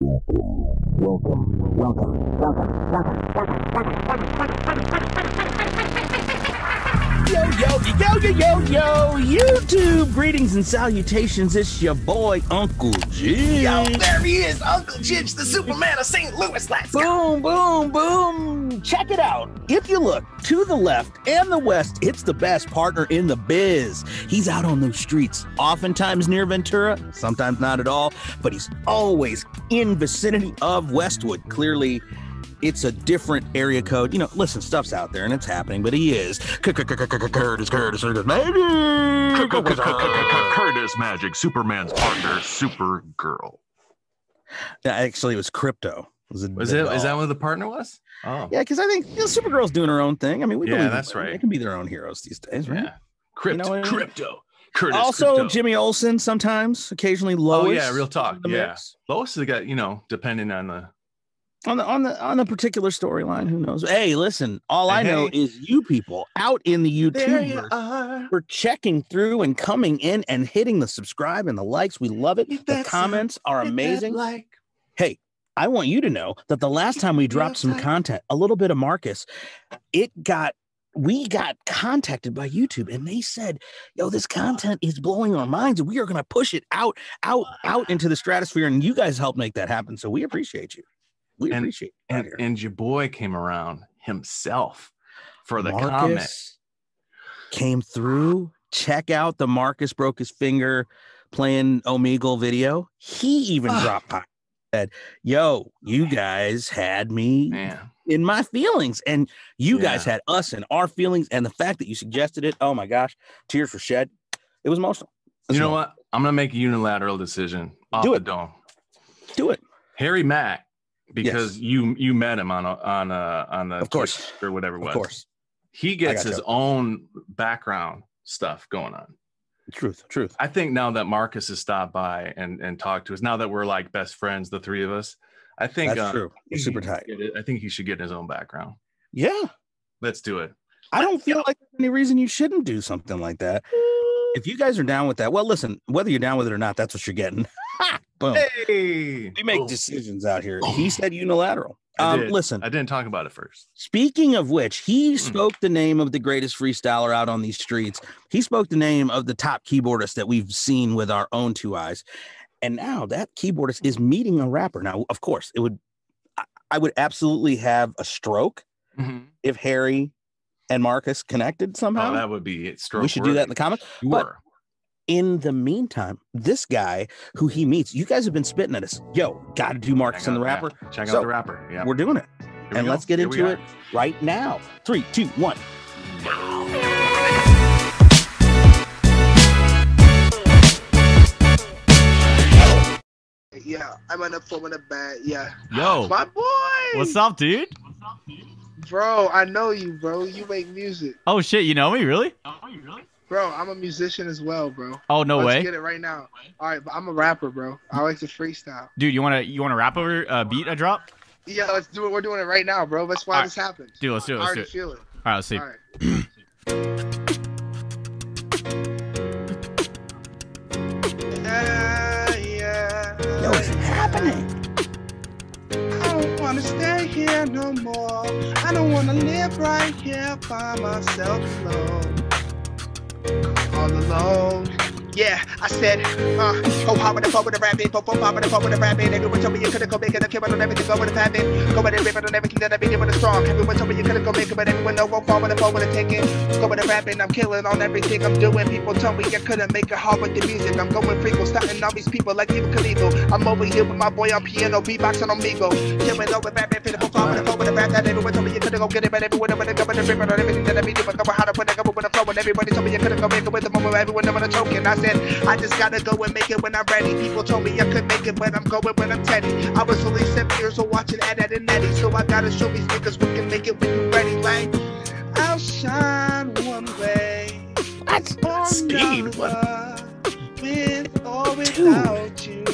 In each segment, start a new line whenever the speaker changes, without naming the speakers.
Yo, yo, yo, yo, yo, yo, YouTube! Greetings and salutations. It's your boy, Uncle G.
Yo, there he is, Uncle Jibs, the Superman of St. Louis. Let's
boom, boom, boom. Check it out. If you look to the left and the west, it's the best partner in the biz. He's out on those streets, oftentimes near Ventura, sometimes not at all, but he's always in vicinity of Westwood. Clearly, it's a different area code. You know, listen, stuff's out there and it's happening, but he is Curtis, Curtis, Curtis,
Magic. Curtis Magic, Superman's partner, Supergirl.
Actually, it was Krypto.
Was it? Was it? Is that what the partner was?
Oh, yeah. Because I think you know, Supergirl's doing her own thing. I mean, we
yeah, that's right.
They can be their own heroes these days, right? Yeah.
Krypto, you know Krypto.
Curtis also, Krypto. Jimmy Olsen sometimes, occasionally Lois.
Oh yeah, real talk. Yeah, mix. Lois has got you know, depending on the
on the on the on the particular storyline. Who knows? Hey, listen, all I hey. know is you people out in the YouTube we're checking through and coming in and hitting the subscribe and the likes. We love it. the comments are amazing. Like. Hey, I want you to know that the last time we dropped some content, a little bit of Marcus, it got we got contacted by YouTube and they said, "Yo, this content is blowing our minds, and we are going to push it out, out, out into the stratosphere." And you guys helped make that happen, so we appreciate you. We
and,
appreciate
and, and your boy came around himself for the Marcus comment.
Came through. Check out the Marcus broke his finger playing Omegle video. He even dropped by said, Yo, you guys had me Man. in my feelings, and you yeah. guys had us in our feelings. And the fact that you suggested it, oh my gosh, tears were shed. It was emotional.
Was you know what? I'm gonna make a unilateral decision off
Do
it. the dome.
Do it.
Harry Mack because yes. you you met him on a, on a, on the
of course
or whatever it was.
Of course,
he gets his you. own background stuff going on.
Truth, truth.
I think now that Marcus has stopped by and and talked to us, now that we're like best friends, the three of us, I think
that's uh, true. We're super tight.
I think he should get his own background.
Yeah,
let's do it.
I don't feel like there's any reason you shouldn't do something like that. If you guys are down with that, well, listen, whether you're down with it or not, that's what you're getting. Boom. Hey. We make decisions out here. He said unilateral. Um, listen,
I didn't talk about it first.
Speaking of which, he mm. spoke the name of the greatest freestyler out on these streets. He spoke the name of the top keyboardist that we've seen with our own two eyes. And now that keyboardist is meeting a rapper. Now, of course, it would, I would absolutely have a stroke mm-hmm. if Harry and Marcus connected somehow.
Oh, that would be stroke.
We should do that in the comments. Sure. But in the meantime, this guy who he meets, you guys have been spitting at us. Yo, got to do Marcus and the rapper.
Yeah. Check out the rapper. Yeah,
we're doing it, and let's get Here into it right now. Three, two, one.
Yeah, I'm on the phone with a bad. Yeah.
Yo,
my boy.
What's up, dude?
Bro, I know you, bro. You make music.
Oh shit, you know me, really? Oh,
you really? Bro, I'm a musician as well, bro.
Oh no
Let's
way!
Get it right now. All right, but I'm a rapper, bro. I like to freestyle.
Dude, you wanna you wanna rap over a uh, beat I drop?
Yeah, let's do it. We're doing it right now, bro. That's why this happened.
Dude, let's do it. Let's
I already
do it.
feel it.
All right, let's see. All right.
yeah, yeah.
Yo, what's happening?
I don't wanna stay here no more. I don't wanna live right here by myself alone all alone. Yeah, I said, uh, oh, how with the phone with the rabbit, oh, oh, with the phone with the rabbit. Everyone told me you couldn't go make it, I came on everything, go with the habit. Go with the river on everything that I be doing strong. Everyone told me you couldn't go make it, but everyone know won't fall with the phone with the ticket. Go with the rabbit, I'm killing on everything I'm doing. People told me I couldn't make it hard with the music. I'm going freakle, starting all these people like Evil Knievel. I'm over here with my boy on piano, beatboxing on Migo. Killing over rabbit, fit the phone with the phone with the rap that everyone told me you couldn't go get it, but everyone the go with the river on everything that I be doing. Go how to put it, go with the flow, and everybody told me you couldn't go make it with the moment, everyone know what I'm choking. I said, I just got gotta go and make it when I'm ready. People told me I could make it, but I'm going when I'm Teddy. I was only seven years old watching Ed, Ed and Eddie, so I gotta show these niggas we can make it when you ready. Like, I'll shine one way.
What? Speed? What?
With or without you,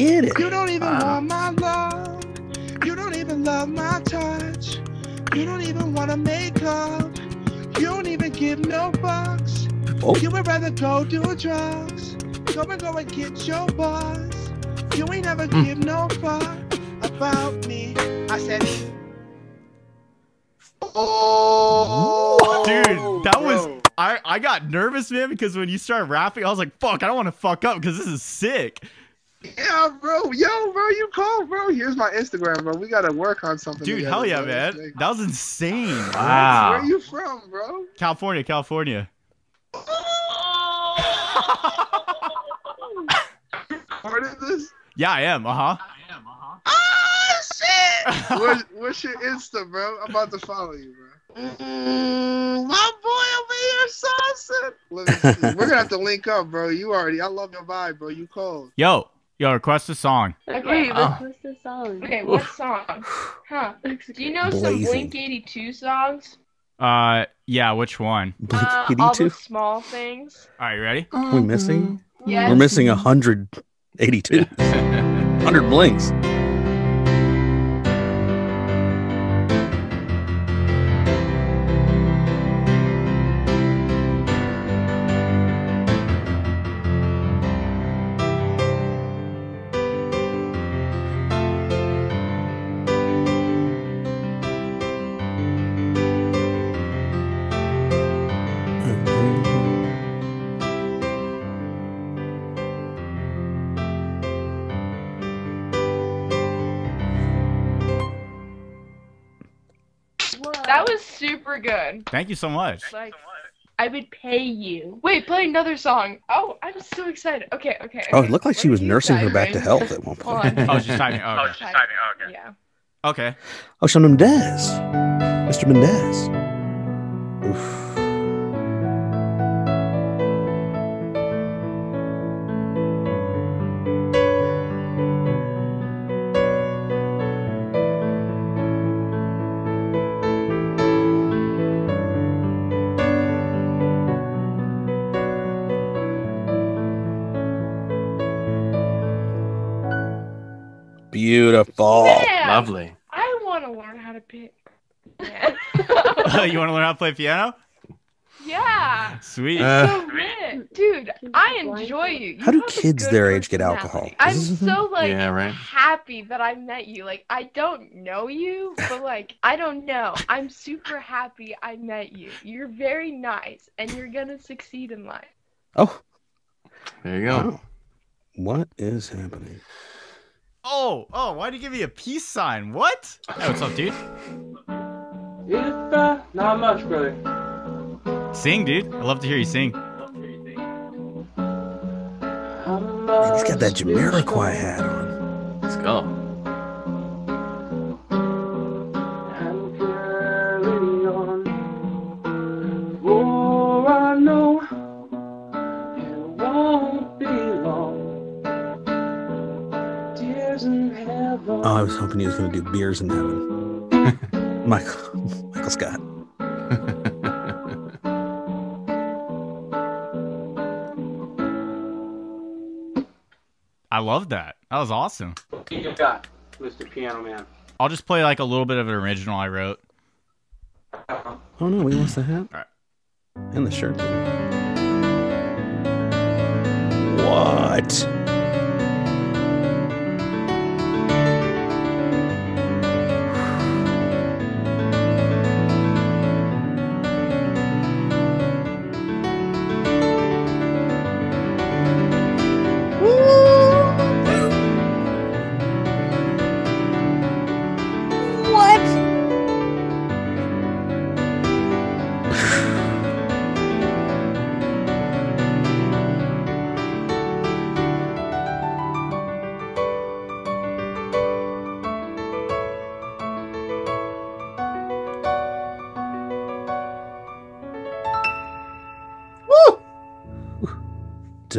get it.
You don't even want my love. You don't even love my touch. You don't even wanna make up. You don't even give no fucks.
Oh.
You would rather go do drugs. Go and go and get your buzz. You ain't never
Hmm.
give no fuck about me. I said, Oh,
Dude, that was. I, I got nervous, man, because when you started rapping, I was like, "Fuck, I don't want to fuck up because this is sick."
Yeah, bro. Yo, bro, you cold, bro. Here's my Instagram, bro. We gotta work on something.
Dude,
together,
hell yeah,
bro.
man. That was insane.
Wow.
Where you from, bro?
California, California.
Part of this?
Yeah, I am. Uh huh. I am. Uh huh.
Ah, shit! what's, where's your Insta, bro? I'm about to follow you, bro. Mm, my boy over here, saucing. Let me see. We're gonna have to link up, bro. You already. I love your vibe, bro. You cold.
Yo, yo, request a song.
Okay,
Oh.
what's the song?
Okay, what song? Huh? Do you know some Blink 82 songs?
Uh, yeah, which one?
Blink
Uh, all
82.
the small things.
All right, you ready?
We're missing.
Yes.
We're missing a hundred eighty-two. Hundred blinks.
Super good.
Thank you so much.
Like, I would pay you. Wait, play another song. Oh, I'm so excited. Okay, okay.
Oh, it looked like she was nursing her back to health at one point.
on.
Oh, she's typing. Oh, okay.
Typing.
Oh, okay.
Yeah.
okay.
Oh, Shawn Mendes. Mr. Mendes. Oof. Beautiful.
Man,
Lovely.
I want to learn how to pick. Man.
you want to learn how to play piano?
yeah.
Sweet.
Uh,
So lit. Dude, I enjoy you. You
How do kids their age get alcohol?
I'm so like
Yeah, right.
happy that I met you. Like I don't know you, but like I don't know. I'm super happy I met you. You're very nice and you're gonna succeed in life.
Oh,
There you go.
wow. What is happening?
Oh, oh, why'd you give me a peace sign? What? Hey, what's up, dude?
If, uh, not much, brother.
Sing, dude. I'd love to hear you sing.
He's got that Jamiroquai hat on.
Let's go.
I
was hoping he was going to do beers in heaven. Michael, Michael Scott.
I love that. That was awesome.
What you got, Mr. Piano Man?
I'll just play like a little bit of an original I wrote.
Oh no, he wants the hat
Alright.
and the shirt. What?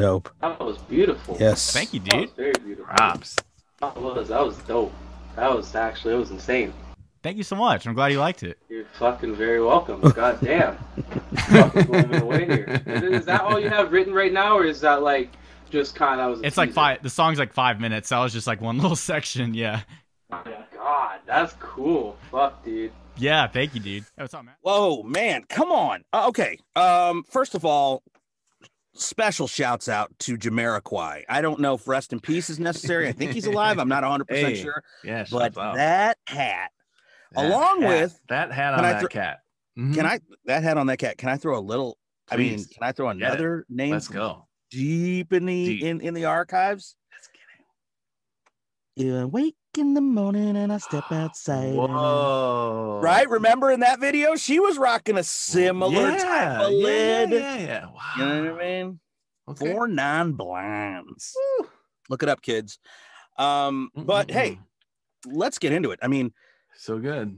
Dope.
That was beautiful.
Yes.
Thank you, dude.
That was
dude.
very beautiful.
Props.
That was. That was dope. That was actually. It was insane.
Thank you so much. I'm glad you liked it.
You're fucking very welcome. God damn. fucking blowing away here. Is, is that all you have written right now, or is that like just kind of?
It's like five. The song's like five minutes. That was just like one little section. Yeah.
My God. That's cool. Fuck, dude.
Yeah, thank you, dude. Hey, what's up, man?
Whoa, man, come on. Uh, okay. Um, first of all, special shouts out to Jamiroquai. I don't know if rest in peace is necessary. I think he's alive. I'm not 100 percent
Hey,
sure,
Yeah,
but that hat,
That
along
hat-
with
that hat on that
throw-
cat. Mhm.
can I that hat on that cat? Can I throw a little? I mean, can I throw another name?
Let's go.
Deep in the
Deep.
in in the archives.
Let's get
You wake in the morning and I step outside. and I-
Whoa.
Right? Remember in that video, she was rocking a similar type of
yeah,
lid.
Yeah, yeah, yeah. Wow.
You know what I mean?
Okay.
Four Non Blondes. Look it up, kids. Um, but hey, let's get into it. I mean,
so good.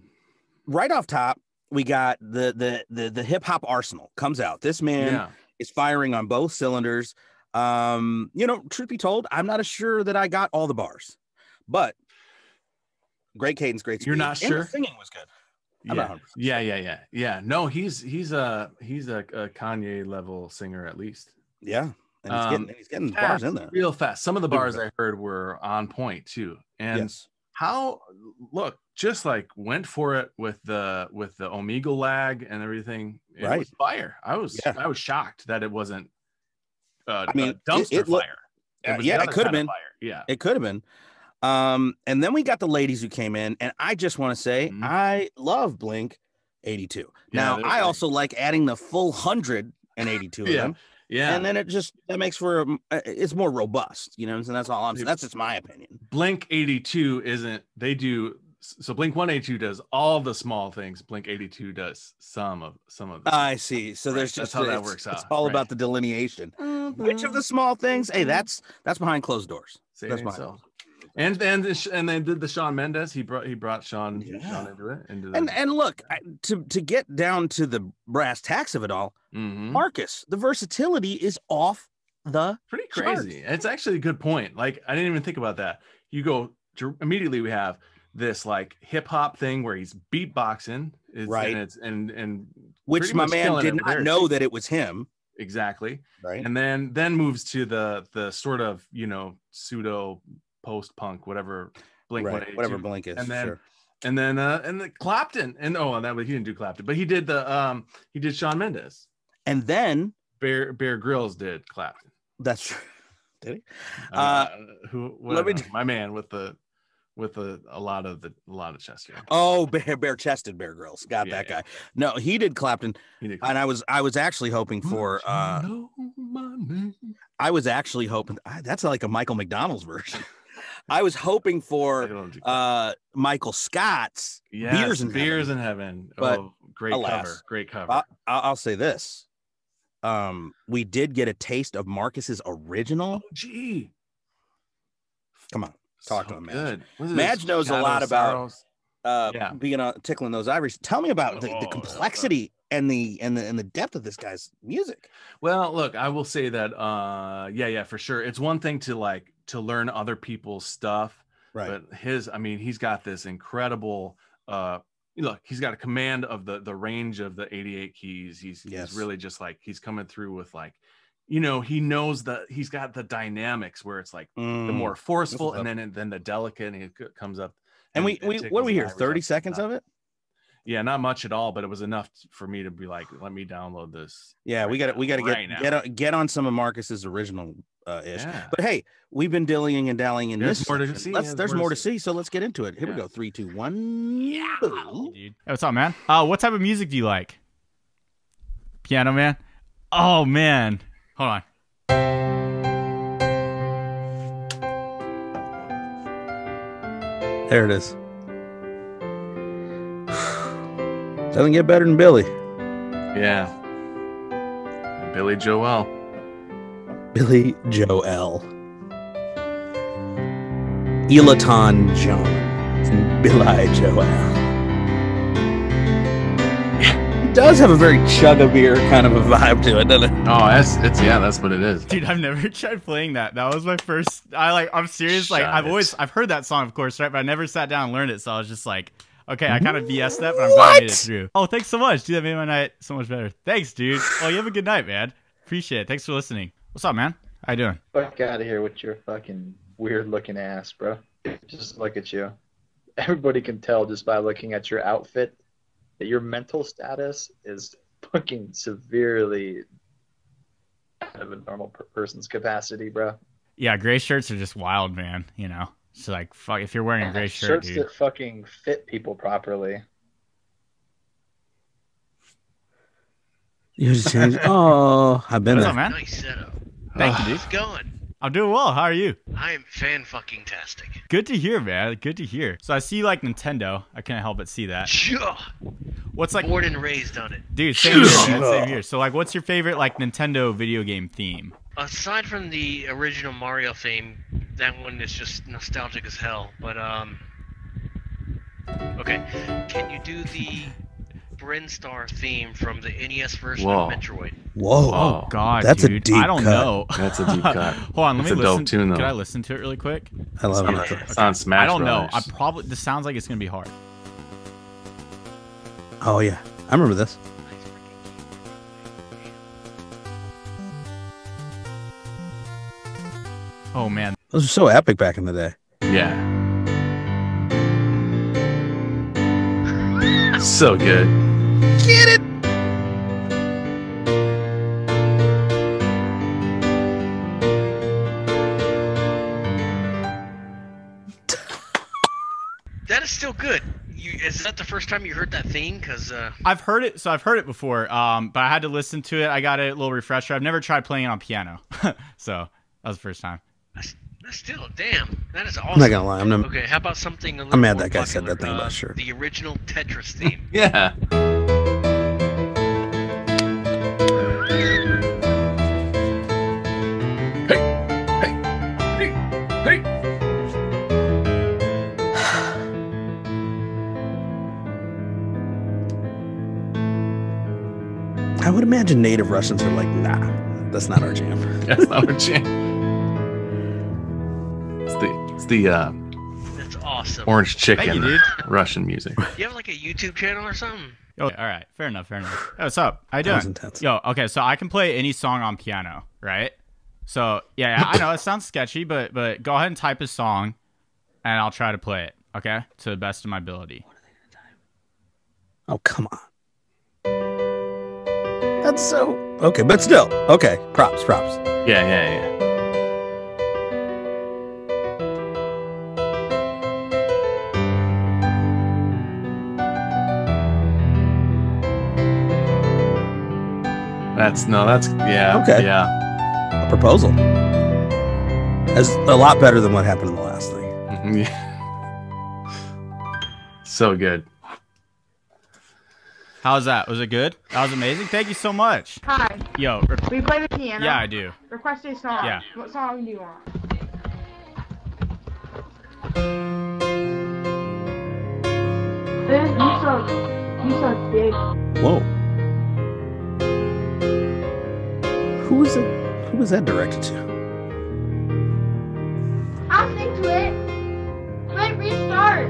right off top, we got the the the the hip hop arsenal comes out. This man
yeah.
is firing on both cylinders. Um, you know, truth be told, I'm not as sure that I got all the bars, but great cadence, great.
You're
speed,
not
and the
sure?
singing was good.
Yeah. yeah, yeah, yeah, yeah. No, he's he's a he's a, a Kanye level singer at least.
Yeah, and he's
Um,
getting he's getting the bars in there.
real fast. Some of the bars. I heard were on point too. And
yes,
how look just like went for it with the with the Omegle lag and everything. It
Right.
was fire. I was
Yeah.
I was shocked that it wasn't. Uh,
I mean, it-
dumpster
it look-
fire.
Uh,
was
yeah, it could have been.
fire. Yeah.
It could have been. Um, and then we got the ladies who came in, and I just want to say
Mhm.
I love Blink 82.
Yeah,
now I
great.
also like adding the full hundred and 82 of
Yeah,
them,
Yeah.
and then it just that makes for a- uh, it's more robust, you know. And that's all I'm saying. That's just my opinion.
Blink 82 isn't they do so Blink 182 does all the small things. Blink 82 does some of some of them.
I see. So
Right,
there's
that's
just
how that
it's-
works
It's
out,
all
right.
about the delineation. Which of the small things? Hey, that's that's behind closed doors.
Say
that's
it
my-
ain't so. And and the and they did the Shawn Mendes. He brought he brought Shawn
Yeah.
Shawn into it into the
And and look I- to to get down to the brass tacks of it all,
Mhm.
Marcus, the versatility is off the
pretty crazy. It's actually a good point. Like I didn't even think about that. You go to, immediately we have this like hip hop thing where he's beatboxing, it's,
Right.
And and and
which my man did not know that it was him.
exactly.
Right.
and then then moves to the the sort of you know pseudo post punk whatever blink
right.
182.
Whatever Blink is.
and then
sure.
and then uh and the clapton and oh and that was he didn't do clapton but he did the um he did Shawn Mendes
And then
bear Bear Grylls did clapton
that's true. Did he?
uh,
Uh,
who
let me
whatever, my man with the with a, a lot of the a lot of chest hair
Oh, bare bare chested Bear Grylls. Got
Yeah,
that guy. No, he did Clapton.
he did
And I was I was actually hoping for uh
Know my name.
I was actually hoping that's like a Michael McDonald's version. I was hoping for uh Michael Scott's
yes,
Beers in
beers
Heaven.
in heaven
But
oh great
alas,
cover great cover
I, I'll I'll say this. Um, we did get a taste of Marcus's original.
Oh, gee
Come on, Talk to him, Madge.
good.
Madge knows a lot about-
Sorrows?
uh,
Yeah.
being on tickling those ivories. Tell me about the,
Oh,
the complexity and the and the and the depth of this guy's music.
Well, look, I will say that uh yeah, yeah, for sure. It's one thing to like to learn other people's stuff, Right. but his I mean, he's got this incredible uh look, he's got a command of the the range of the 88 keys. He's
Yes.
he's really just like he's coming through with like you know, he knows that he's got the dynamics where it's like the
Mm.
more forceful and then and then the delicate and it comes up
and we, we what do we hear? Thirty seconds of it?
Yeah, not much at all, but it was enough for me to be like, let me download this.
Yeah, we got to we got to get
right
get on, get on some of Marcus's original uh, ish.
Yeah.
But hey, we've been dillying and dallying in
There's
this.
more to see,
Let's,
yeah,
there's more to see. So let's get into it. Here we go. Three, two, one. Yeah.
Hey, what's up, man? Uh, what type of music do you like? Piano Man. Oh man, hold on.
There it is. Doesn't get better than Billy.
Yeah. Billy Joel.
Billy Joel. Elton John. and Billy Joel. It does have a very chug a beer kind of a vibe to it, doesn't it?
Oh, that's it's yeah, that's what it is.
Dude, I've never tried playing that. That was my first. I like. I'm serious. Like,
Shut
I've
it.
always, I've heard that song, of course, right? But I never sat down and learned it. So I was just like, okay, I kind of BS that, but I'm glad I made it through. Oh, thanks so much, dude. That made my night so much better. Thanks, dude. Oh, you have a good night, man. Appreciate it. Thanks for listening. What's up, man? How you doing?
Fuck out of here with your fucking weird looking ass, bro. Just look at you. everybody can tell just by looking at your outfit that your mental status is fucking severely out of a normal person's capacity, bro.
Yeah, gray shirts are just wild, man. You know, it's like fuck if you're wearing a gray shirt,
shirts
dude.
that fucking fit people properly.
You just change. Oh, I've been
What's
there.
up, man?
Nice setup.
Thank you, dude.
How's it going?
I'm doing well. How are you?
I am fan fucking tastic.
Good to hear, man. Good to hear. So I see you like Nintendo. I can't help but see that.
Sure.
What's like,
Born and raised on it.
dude? Same here, man. Same here. So like, what's your favorite like Nintendo video game theme?
Aside from the original Mario theme, that one is just nostalgic as hell. But um, okay, can you do the Brinstar theme from the NES version
Whoa.
of Metroid?
Whoa.
Oh, oh God,
That's a
dude.
deep
I don't
cut.
know.
That's a deep cut.
Hold on, let
That's
me
a dope
listen.
tune, though.
Could I listen to it really quick?
I love
it.
it.
it's on Smash
I don't know. I probably. This sounds like it's gonna be hard.
Oh yeah, I remember this.
Oh man,
Those were so epic back in the day.
Yeah. So good.
Get it?
That is still good. You, is that the first time you heard that theme? Cause uh,
I've heard it. So I've heard it before. Um, but I had to listen to it. I got a little refresher. I've never tried playing it on piano, so that was the first time.
that's, that's still damn. That is awesome.
I'm not gonna lie. I'm not.
Okay, how about something a little
I'm mad
more
that guy said that thing about
uh,
shirt.
The original Tetris theme.
Yeah.
Would imagine native Russians are like, nah, that's not our jam.
That's not what you. It's the it's the uh,
That's awesome.
orange chicken
you.
Russian music.
You have like a YouTube channel or something?
Oh, all right. Fair enough. Fair enough. Hey, what's up? How you
That was intense.
Yo, okay. So I can play any song on piano, right? So yeah, yeah, I know it sounds sketchy, but but go ahead and type a song, and I'll try to play it. Okay, to the best of my ability.
Oh come on. That's so okay, but still okay. Props, props.
Yeah, yeah, yeah. That's no, that's yeah.
Okay.
Yeah.
A proposal. That's a lot better than what happened in the last thing.
Yeah. So good.
How's that? Was it good? That was amazing. Thank you so much.
Hi,
Yo, re-
we play the piano.
yeah, I do.
Request a song.
Yeah.
What song do you want? This, you suck. You suck big.
Whoa. Who was it? Who was that directed to?
I'll stick to it. Might restart.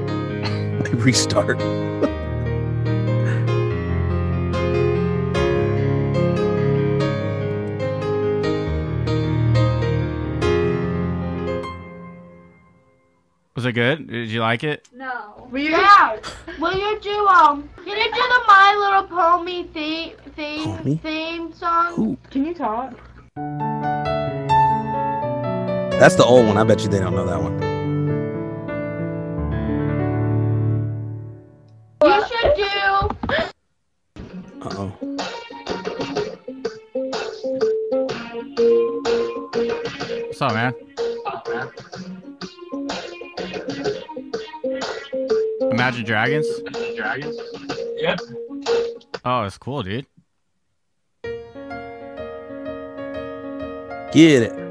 Restart.
good? Did you like it?
No. Will you? Yeah. Will you do um? Can you do the My Little Pony theme theme
Pony?
theme song?
Who?
Can you talk?
That's the old one. I bet you they don't know that one.
You should do.
Uh oh.
What's up, man? Imagine Dragons.
Dragons? Yep.
Oh, it's cool, dude.
Get it.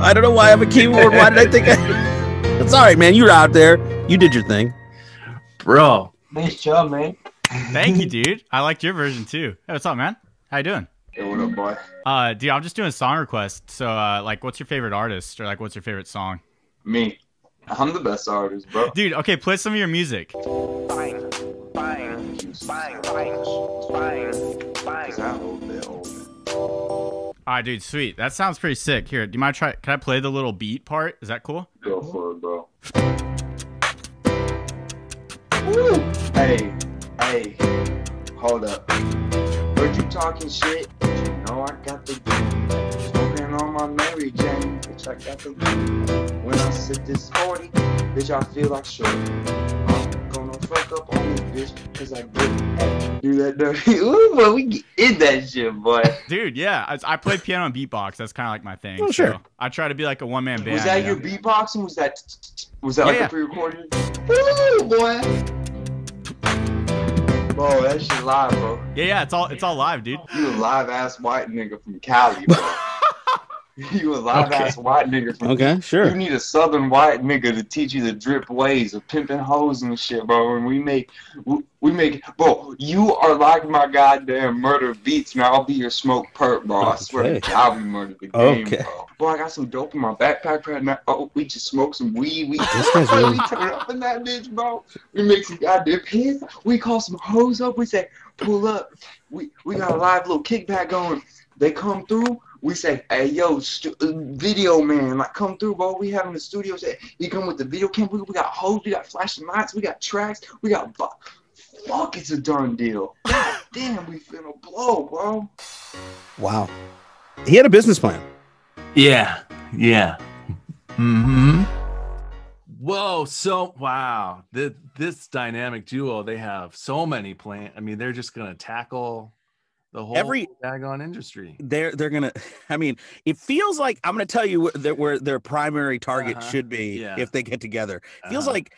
I don't know why I have a keyboard. Why did I think I? it's all right, man. You're out there. You did your thing,
bro.
Nice job, man.
Thank you, dude. I liked your version too. Hey, what's up, man? How you doing?
Hey, what up, boy?
Uh, dude, I'm just doing song requests. So, uh, like, what's your favorite artist, or like, what's your favorite song?
Me. I'm the best artist, bro.
Dude, okay, play some of your music.
Fine, fine, fine,
All right, dude, sweet. That sounds pretty sick. Here, do you mind try? Can I play the little beat part? Is that cool?
Go for it, bro. Woo! Hey, hey, hold up. Heard you talking shit, but you know I got the game. Smoking on my Mary Jane, bitch, I got the game. When I sip this 40, bitch, I feel like shorty. I'm fuck up on this bitch, cause I get do that dirty. Ooh, boy, we get in that shit, boy.
Dude, yeah, I, I play piano and beatbox. That's kind of like my thing.
Oh, sure.
So I try to be like a one man band.
Was that
you
your
know?
beatboxing? Was that was that
Yeah,
like
yeah.
a pre-recorded? Ooh, boy. Bro, that shit live, bro.
Yeah, yeah, it's all it's all live, dude.
You a live ass white nigga from Cali, bro. you a live ass white nigga
Okay, sure.
You need a southern white nigga to teach you the drip ways of pimping hoes and shit, bro. And we make, we, we make, bro. You are like my goddamn murder beats, and I'll be your smoke perp, bro. I swear to
Okay.
God, we murdered the game,
Okay.
bro. Bro, I got some dope in my backpack right now. Oh, we just smoked some weed. We,
This guy's really-
we turn up in that bitch, bro. We make some goddamn hits. We call some hoes up. We say, pull up. We we got a live little kickback going. They come through. We say, hey yo, stu- uh, video man, like come through, bro. We have in the studio. Say, you come with the video camera. We, we got hoes. We got flashing lights. We got tracks. We got. Bu- Fuck, it's a done deal. God damn, we finna blow, bro.
Wow. He had a business plan.
Yeah, yeah. Hmm. Whoa. So wow. This this dynamic duo. They have so many plan. I mean, they're just gonna tackle the whole
Every-
daggone industry.
They're they're gonna. I mean, it feels like I'm gonna tell you where, that where their primary target
Uh-huh.
should be
Yeah.
if they get together. Feels
Uh-huh.
like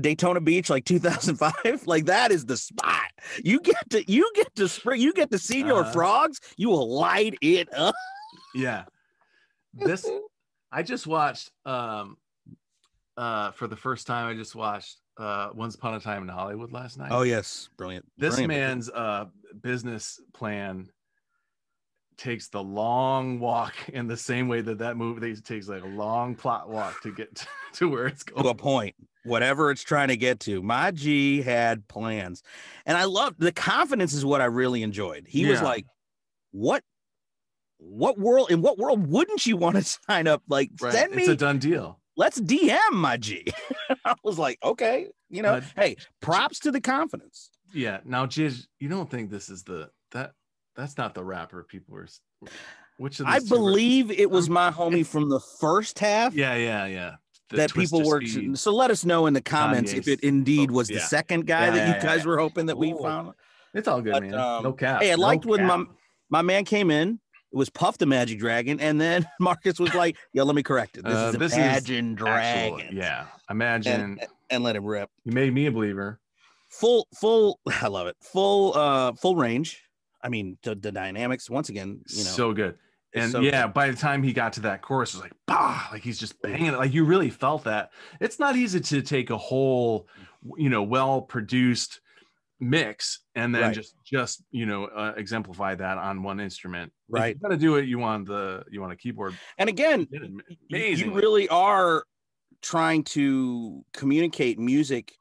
Daytona Beach, like 2005. Like that is the spot. You get to you get to spring. You get to see your
Uh-huh.
frogs. You will light it up.
Yeah. This I just watched um uh for the first time I just watched uh Once Upon a Time in Hollywood last night.
Oh yes, brilliant.
This
Brilliant.
man's uh business plan takes the long walk in the same way that that movie takes like a long plot walk to get to, to where it's going.
to a point, whatever it's trying to get to. My G had plans, and I loved the confidence. Is what I really enjoyed. He was like, "What, what world? In what world wouldn't you want to sign up? Like,
Right.
send me.
It's a done deal.
let's DM my G." I was like, "Okay, you know,
Uh,
hey, props to the confidence."
Yeah. Now, Gij, you don't think this is the that that's not the rapper people were. Which of
I
these two are-
believe it was my homie from the first half.
Yeah, yeah, yeah. The
that people were
Speed.
so let us know in the comments if it indeed was
yeah.
the second guy
Yeah,
that you guys
yeah.
were hoping that we found.
It's all good,
But,
man.
um,
no cap.
Hey, I
no
liked when my
cap.
my man came in. It was Puff the Magic Dragon, and then Marcus was like, "Yo, let me correct it. This
Uh,
is
this is
Imagine Dragon."
Yeah, imagine.
and, and let him rip.
you made me a believer.
Full, full. I love it. Full, uh, full range. I mean, the, the dynamics. Once again, you know,
so good. And
so
yeah,
good.
by the time he got to that chorus, it was like, bah, like he's just banging it. Like you really felt that. It's not easy to take a whole, you know, well produced mix and then
Right.
just just you know uh, exemplify that on one instrument. If
Right.
you're gonna do it. You want the you want a keyboard.
And again,
Did it
y-
amazingly.
you really are trying to communicate music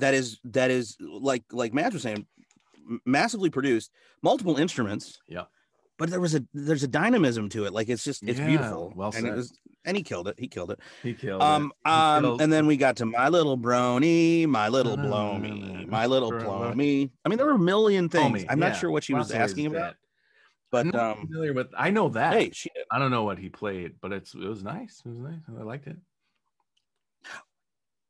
that is that is like like Matt was saying, massively produced, multiple instruments.
Yeah.
But there was a there's a dynamism to it. Like it's just it's
Yeah,
beautiful.
well
and it
said.
was and he killed it. He killed it.
He killed
Um,
it. He
um,
killed-
and then we got to my little brony, my little
No, no,
blow me, my little blow me. I mean, there were a million things. I'm not sure what she was asking about, but
I'm
um,
familiar with. I know that.
hey, she did.
I don't know what he played, but it's it was nice. It was nice. I liked it.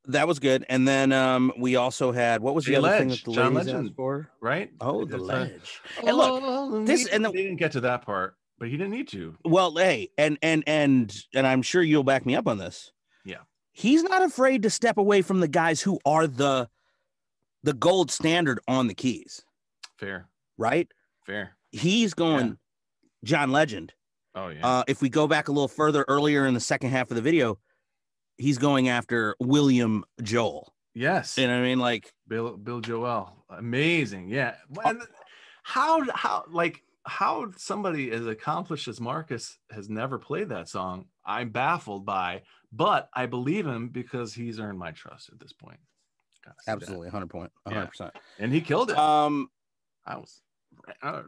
That was good. And then um, we also had what was the
Jay
other thing that the
John
ladies
Legend.
for?
Right?
Oh, the
It's a-
ledge. And look,
Oh,
this- and the-
they didn't get to that part, but he didn't need to.
well, hey, and and and and I'm sure you'll back me up on this.
Yeah.
He's not afraid to step away from the guys who are the the gold standard on the keys,
Fair,
right?
fair.
He's going John Legend.
Oh yeah.
Uh, if we go back a little further earlier in the second half of the video, he's going after William Joel.
Yes.
You know what I mean? Like
Bill Bill Joel. Amazing. Yeah. And how how like how somebody as accomplished as Marcus has never played that song, I'm baffled by, but I believe him because he's earned my trust at this point.
Absolutely, 100 point, 100 percent,
and he killed it.
Um,
I was.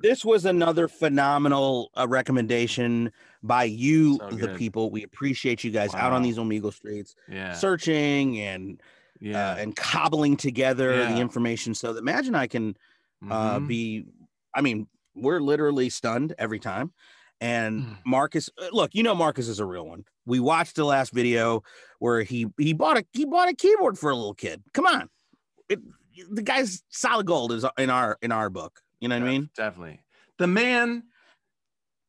This was another phenomenal uh, recommendation by you,
So
the people. We appreciate you guys out on these Omegle streets,
Yeah.
searching and
Yeah.
uh, and cobbling together
Yeah.
the information so that and I can uh,
Mhm.
be. I mean, we're literally stunned every time. And Marcus, uh, look, you know Marcus is a real one. We watched the last video where he he bought a he bought a keyboard for a little kid. Come on, it, the guy's solid gold is in our in our book. You know what I mean?
Definitely. The man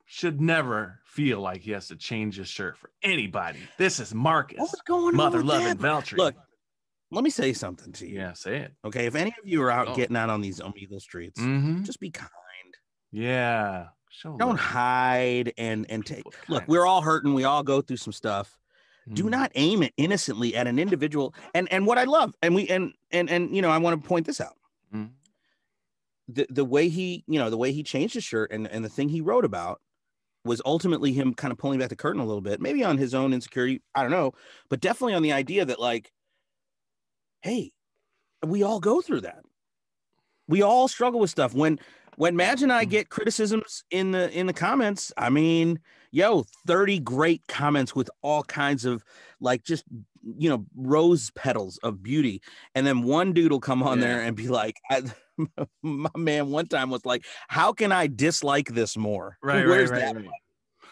should never feel like he has to change his shirt for anybody. This is Marcus.
What's going on
Mother loving? Veltri.
Look, let me say something to you.
Yeah, say it.
Okay, if any of you are out
Oh.
getting out on these Omegle streets,
Mhm.
just be kind.
Yeah. Show
Don't
love.
hide and and take. Look, we're all hurting. We all go through some stuff.
Mm.
Do not aim it innocently at an individual. And and what I love, and we and and and you know, I want to point this out. The the way he, you know, the way he changed his shirt and and the thing he wrote about was ultimately him kind of pulling back the curtain a little bit, maybe on his own insecurity. I don't know, but definitely on the idea that like, hey, we all go through that. We all struggle with stuff. When when Madge and I mm-hmm. get criticisms in the in the comments, I mean, yo, 30 great comments with all kinds of like just you know rose petals of beauty. And then one dude will come on there and be like, I, my man one time was like, How can I dislike this more?
Right,
Where's
right,
that
right, right.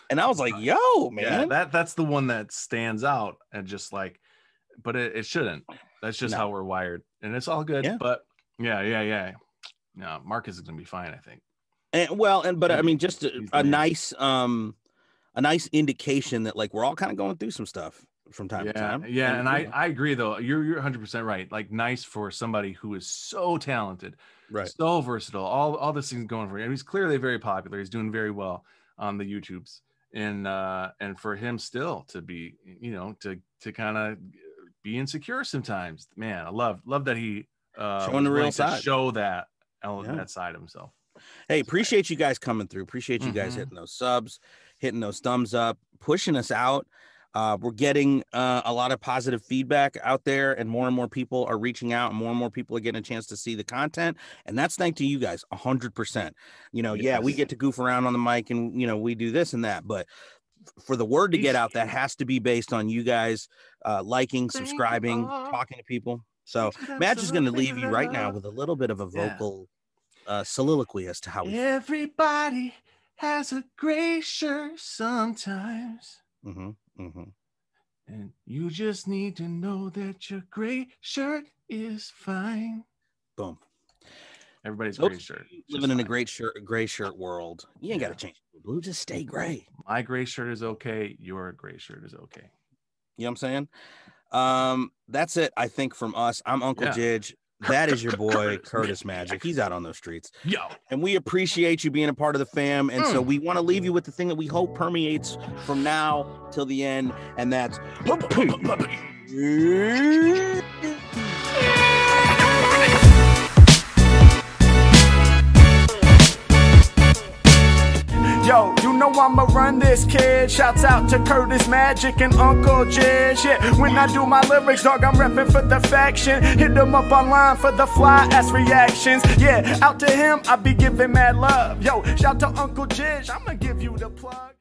And I was like, yo, man.
Yeah, that that's the one that stands out and just like, but it, it shouldn't. That's just
No.
how we're wired, and it's all good.
Yeah.
But yeah, yeah, yeah. No, Marcus is gonna be fine, I think.
And well, and but I mean, just a, a nice um a nice indication that like we're all kind of going through some stuff from time
yeah,
to time.
yeah, and
you
I
know,
I agree though. You're you're 100 percent right. Like nice for somebody who is so talented,
Right.
So versatile. All all this thing's going for him. He's clearly very popular. He's doing very well on the YouTubes, and uh and for him still to be you know to to kind of be insecure sometimes. Man, I love love that he uh
Showing the real side.
show that element
Yeah.
that side of himself.
hey, appreciate you guys coming through. Appreciate you guys
Mhm.
hitting those subs, hitting those thumbs up, pushing us out. Uh, we're getting uh, a lot of positive feedback out there, and more and more people are reaching out, and more and more people are getting a chance to see the content. And that's thanks to you guys, hundred percent. You know, yeah, we get to goof around on the mic, and you know, we do this and that, but for the word to get out, that has to be based on you guys uh, liking, subscribing, talking to people. So, Madge is going to leave you right now with a little bit of a
Yeah.
vocal uh, soliloquy as to how we
Everybody has a gray shirt sometimes.
hmm hmm
And you just need to know that your gray shirt is fine.
Boom.
Everybody's gray shirt.
Living in a great shirt, gray shirt world, you ain't got to change blue. Just stay gray.
My gray shirt is okay. Your gray shirt is okay.
You know what I'm saying? Um, that's it. I think from us. I'm Uncle
Yeah.
Gij. That is your boy Curtis Magic. He's out on those streets.
Yo.
And we appreciate you being a part of the fam. And so
Mm.
we want to leave you with the thing that we hope permeates from now till the end, and that's
Yo, you know I'ma run this kid. Shouts out to Curtis Magic and Uncle Gij. Yeah, when I do my lyrics, dog, I'm repping for the faction. Hit them up online for the fly ass reactions. Yeah, out to him, I be giving mad love. Yo, shout to Uncle Gij, I'ma give you the plug.